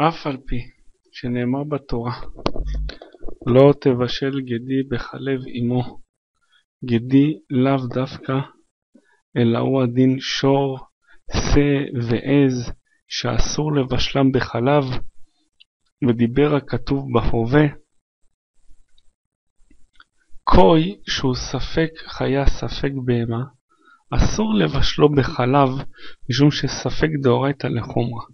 אף על פי שנאמר בתורה לא תבשל גדי בחלב אמו, גדי לאו דווקא, אלא הוא הדין שור, שא ועז, שאסור לבשלם בחלב, ודיבר הכתוב בהווה, קוי שהוא ספק חיה ספק בהמה, אסור לבשלו בחלב, משום שספק דאורייתא לחומרא.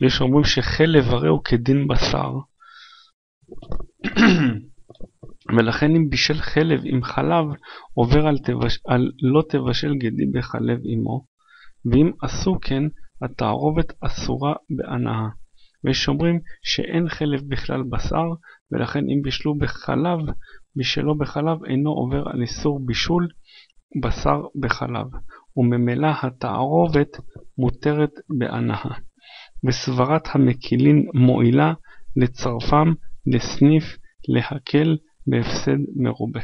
יש אומרים שחלב הרי הוא כדין בשר, ולכן אם בישל חלב עם חלב, עובר על, תבש... על לא תבשל גדי בחלב אמו, ואם עשו כן, התערובת אסורה בהנאה. ויש אומרים שאין חלב בכלל בשר, ולכן אם בישלו בחלב, בישלו בחלב אינו עובר על איסור בישול בשר בחלב, וממילא התערובת מותרת בהנאה. וסברת המקילין מועילה לצרפם, לסניף, להקל בהפסד מרובה.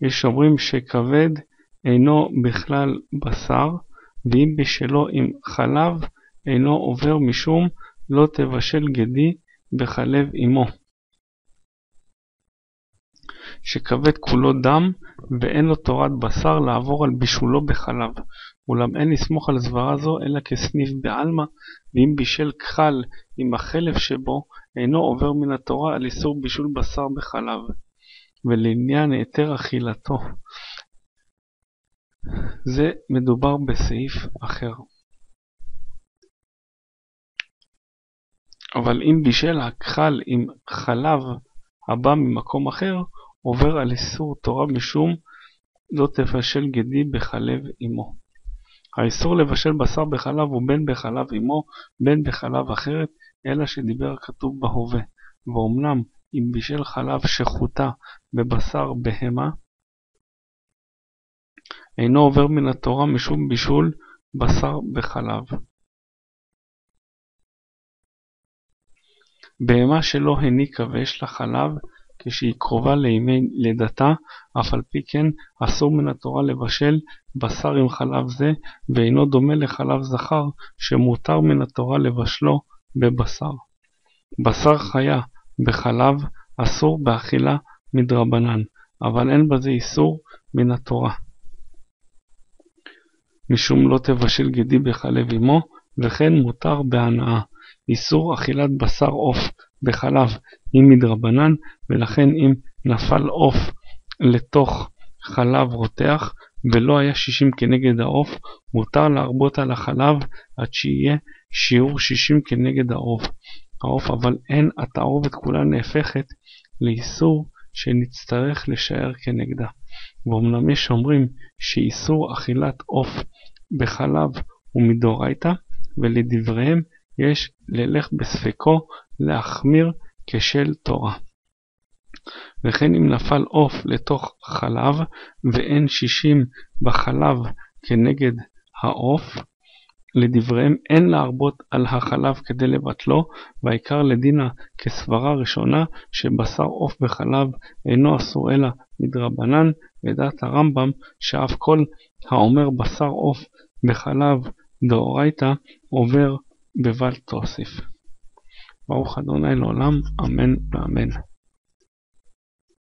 יש אומרים שכבד אינו בכלל בשר, ואם בשלו עם חלב אינו עובר משום לא תבשל גדי בחלב אמו. שכבד כולו דם ואין לו תורת בשר לעבור על בישולו בחלב. אולם אין לסמוך על סברה זו אלא כסניף בעלמא, ואם בישל כחל עם החלב שבו, אינו עובר מן התורה על איסור בישול בשר בחלב. ולעניין היתר אכילתו, זה מדובר בסעיף אחר. אבל אם בישל הכחל עם חלב הבא ממקום אחר, עובר על איסור תורה משום לא תבשל גדי בחלב אמו. האיסור לבשל בשר בחלב הוא בין בחלב אמו, בין בחלב אחרת, אלא שדיבר הכתוב בהווה. ואומנם אם בישל חלב שחוטה בבשר בהמה, אינו עובר מן התורה משום בישול בשר בחלב. בהמה שלא הניקה ויש לה חלב, כשהיא קרובה לימי לידתה, אף על פי כן אסור מן התורה לבשל בשר עם חלב זה, ואינו דומה לחלב זכר, שמותר מן התורה לבשלו בבשר. בשר חיה בחלב אסור באכילה מדרבנן, אבל אין בזה איסור מן התורה. משום לא תבשל גדי בחלב אמו, וכן מותר בהנאה. איסור אכילת בשר עוף בחלב היא מדרבנן, ולכן אם נפל עוף לתוך חלב רותח, ולא היה שישים כנגד העוף, מותר להרבות על החלב עד שיהיה שיעור שישים כנגד העוף. העוף אבל אין התערובת כולה נהפכת לאיסור שנצטרך לשער כנגדה. ואומנם יש אומרים שאיסור אכילת עוף בחלב הוא מדאורייתא, ולדבריהם יש ללך בספקו להחמיר כשל תורה. וכן אם נפל עוף לתוך חלב ואין שישים בחלב כנגד העוף, לדבריהם אין להרבות על החלב כדי לבטלו, והעיקר לדינה כסברה ראשונה שבשר עוף בחלב אינו אסור אלא מדרבנן, ודעת הרמב"ם שאף כל האומר בשר עוף בחלב דאורייתא עובר בבל תוסיף. ברוך ה' לעולם, אמן ואמן.